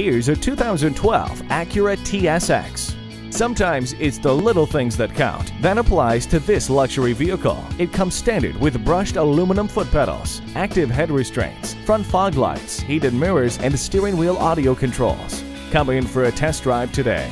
Here's a 2012 Acura TSX. Sometimes it's the little things that count. That applies to this luxury vehicle. It comes standard with brushed aluminum foot pedals, active head restraints, front fog lights, heated mirrors, and steering wheel audio controls. Come in for a test drive today.